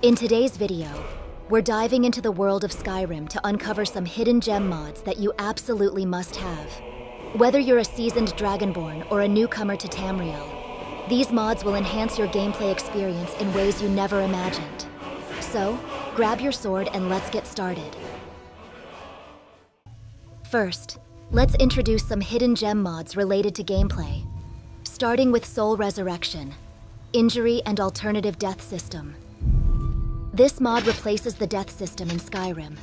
In today's video, we're diving into the world of Skyrim to uncover some hidden gem mods that you absolutely must have. Whether you're a seasoned Dragonborn or a newcomer to Tamriel, these mods will enhance your gameplay experience in ways you never imagined. So, grab your sword and let's get started. First, let's introduce some hidden gem mods related to gameplay. Starting with Soul Resurrection, Injury and Alternative Death System. This mod replaces the death system in Skyrim,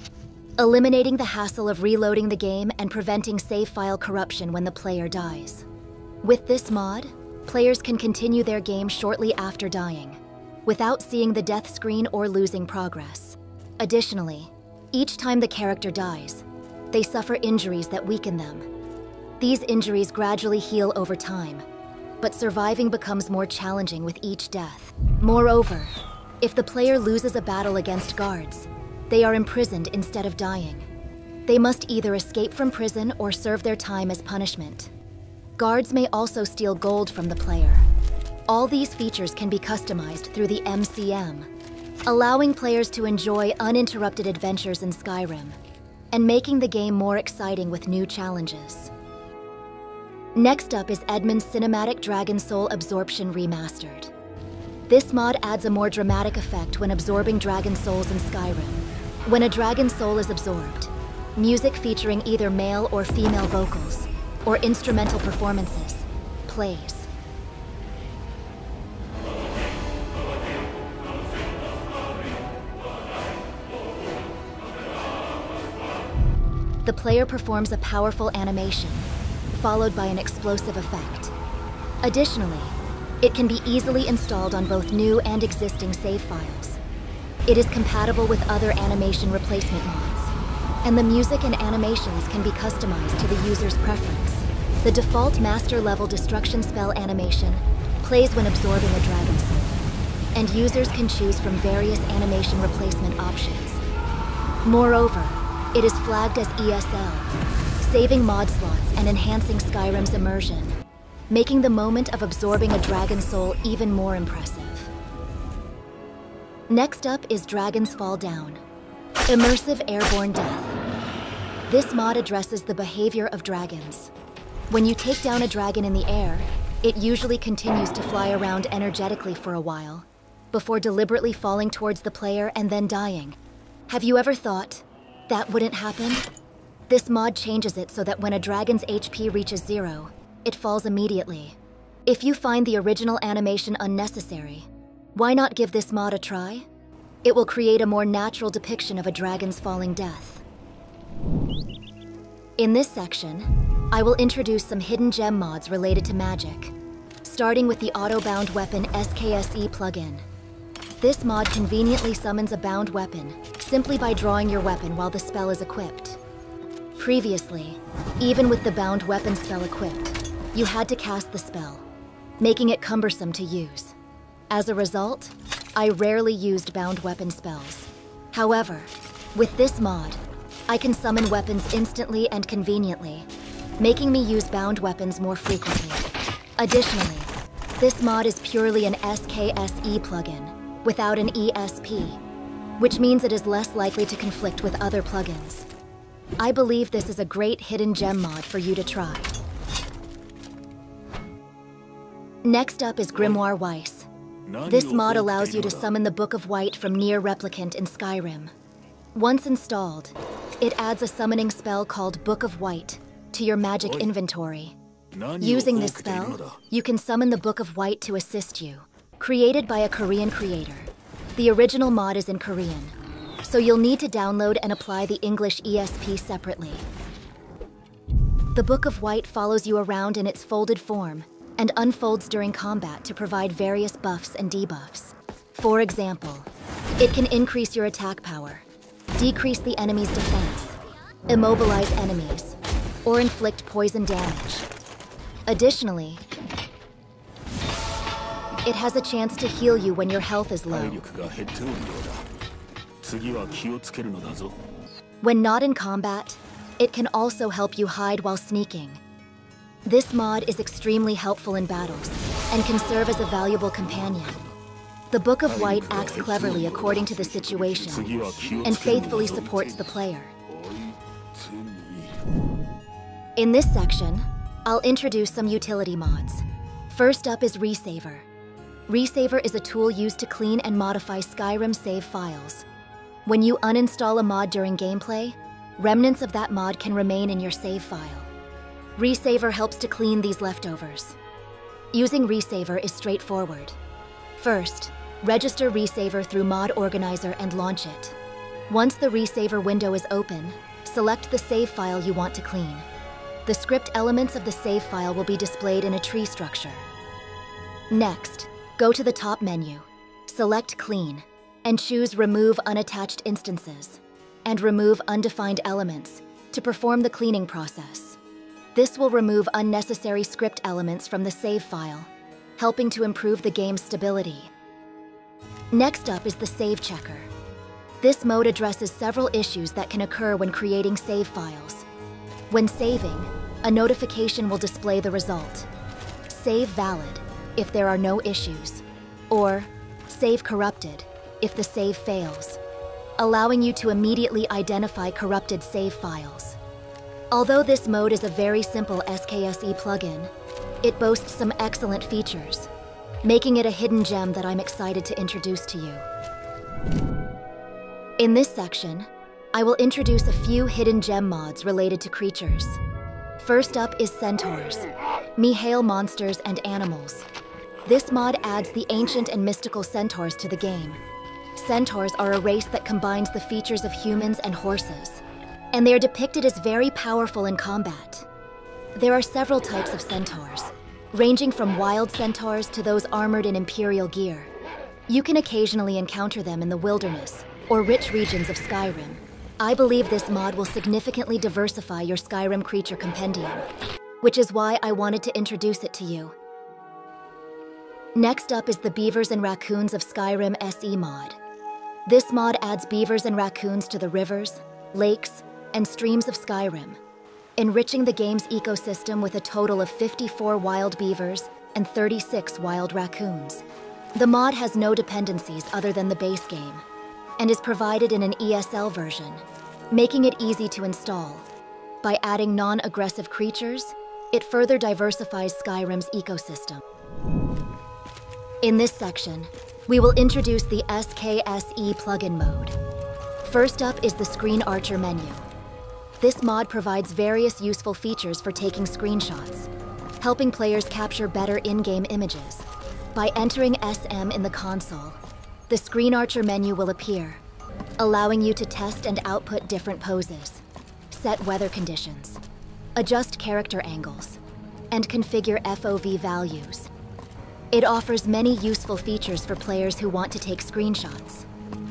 eliminating the hassle of reloading the game and preventing save file corruption when the player dies. With this mod, players can continue their game shortly after dying, without seeing the death screen or losing progress. Additionally, each time the character dies, they suffer injuries that weaken them. These injuries gradually heal over time, but surviving becomes more challenging with each death. Moreover, if the player loses a battle against guards, they are imprisoned instead of dying. They must either escape from prison or serve their time as punishment. Guards may also steal gold from the player. All these features can be customized through the MCM, allowing players to enjoy uninterrupted adventures in Skyrim, and making the game more exciting with new challenges. Next up is Edmond's Cinematic Dragon Soul Absorption Remastered. This mod adds a more dramatic effect when absorbing dragon souls in Skyrim. When a dragon soul is absorbed, music featuring either male or female vocals, or instrumental performances, plays. The player performs a powerful animation, followed by an explosive effect. Additionally, it can be easily installed on both new and existing save files. It is compatible with other animation replacement mods, and the music and animations can be customized to the user's preference. The default master level destruction spell animation plays when absorbing a dragon soul, and users can choose from various animation replacement options. Moreover, it is flagged as ESL, saving mod slots and enhancing Skyrim's immersion making the moment of absorbing a dragon soul even more impressive. Next up is Dragons Fall Down, Immersive Airborne Death. This mod addresses the behavior of dragons. When you take down a dragon in the air, it usually continues to fly around energetically for a while, before deliberately falling towards the player and then dying. Have you ever thought, that wouldn't happen? This mod changes it so that when a dragon's HP reaches zero, it falls immediately. If you find the original animation unnecessary, why not give this mod a try? It will create a more natural depiction of a dragon's falling death. In this section, I will introduce some hidden gem mods related to magic, starting with the auto-bound weapon SKSE plugin. This mod conveniently summons a bound weapon simply by drawing your weapon while the spell is equipped. Previously, even with the bound weapon spell equipped, you had to cast the spell, making it cumbersome to use. As a result, I rarely used bound weapon spells. However, with this mod, I can summon weapons instantly and conveniently, making me use bound weapons more frequently. Additionally, this mod is purely an SKSE plugin, without an ESP, which means it is less likely to conflict with other plugins. I believe this is a great hidden gem mod for you to try. Next up is Grimoire Weiss. This mod allows you to summon the Book of White from NieR Replicant in Skyrim. Once installed, it adds a summoning spell called Book of White to your magic inventory. Using this spell, you can summon the Book of White to assist you. Created by a Korean creator. The original mod is in Korean, so you'll need to download and apply the English ESP separately. The Book of White follows you around in its folded form and unfolds during combat to provide various buffs and debuffs. For example, it can increase your attack power, decrease the enemy's defense, immobilize enemies, or inflict poison damage. Additionally, it has a chance to heal you when your health is low. When not in combat, it can also help you hide while sneaking, this mod is extremely helpful in battles and can serve as a valuable companion. The Book of White acts cleverly according to the situation and faithfully supports the player. In this section, I'll introduce some utility mods. First up is Resaver. Resaver is a tool used to clean and modify Skyrim save files. When you uninstall a mod during gameplay, remnants of that mod can remain in your save file. Resaver helps to clean these leftovers. Using Resaver is straightforward. First, register Resaver through Mod Organizer and launch it. Once the Resaver window is open, select the save file you want to clean. The script elements of the save file will be displayed in a tree structure. Next, go to the top menu, select Clean, and choose Remove Unattached Instances and Remove Undefined Elements to perform the cleaning process. This will remove unnecessary script elements from the save file, helping to improve the game's stability. Next up is the Save Checker. This mode addresses several issues that can occur when creating save files. When saving, a notification will display the result. Save valid if there are no issues, or save corrupted if the save fails, allowing you to immediately identify corrupted save files. Although this mode is a very simple SKSE plugin, it boasts some excellent features, making it a hidden gem that I'm excited to introduce to you. In this section, I will introduce a few hidden gem mods related to creatures. First up is Centaurs, Mihail monsters and animals. This mod adds the ancient and mystical centaurs to the game, Centaurs are a race that combines the features of humans and horses, and they are depicted as very powerful in combat. There are several types of centaurs, ranging from wild centaurs to those armored in imperial gear. You can occasionally encounter them in the wilderness or rich regions of Skyrim. I believe this mod will significantly diversify your Skyrim creature compendium, which is why I wanted to introduce it to you. Next up is the Beavers and Raccoons of Skyrim SE mod. This mod adds beavers and raccoons to the rivers, lakes, and streams of Skyrim, enriching the game's ecosystem with a total of 54 wild beavers and 36 wild raccoons. The mod has no dependencies other than the base game, and is provided in an ESL version, making it easy to install. By adding non-aggressive creatures, it further diversifies Skyrim's ecosystem. In this section, we will introduce the SKSE plugin mode. First up is the Screen Archer menu. This mod provides various useful features for taking screenshots, helping players capture better in-game images. By entering SM in the console, the Screen Archer menu will appear, allowing you to test and output different poses, set weather conditions, adjust character angles, and configure FOV values. It offers many useful features for players who want to take screenshots.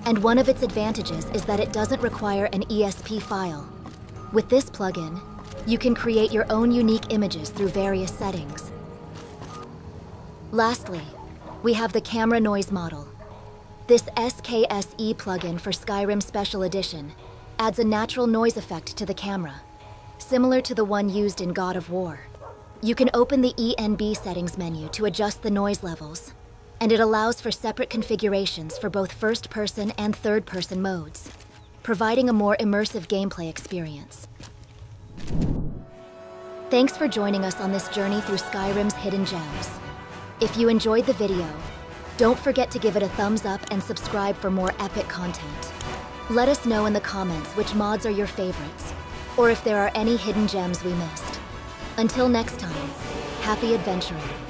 And one of its advantages is that it doesn't require an ESP file. With this plugin, you can create your own unique images through various settings. Lastly, we have the camera noise model. This SKSE plugin for Skyrim Special Edition adds a natural noise effect to the camera, similar to the one used in God of War. You can open the ENB settings menu to adjust the noise levels, and it allows for separate configurations for both first-person and third-person modes, providing a more immersive gameplay experience. Thanks for joining us on this journey through Skyrim's hidden gems. If you enjoyed the video, don't forget to give it a thumbs up and subscribe for more epic content. Let us know in the comments which mods are your favorites, or if there are any hidden gems we missed. Until next time, happy adventuring.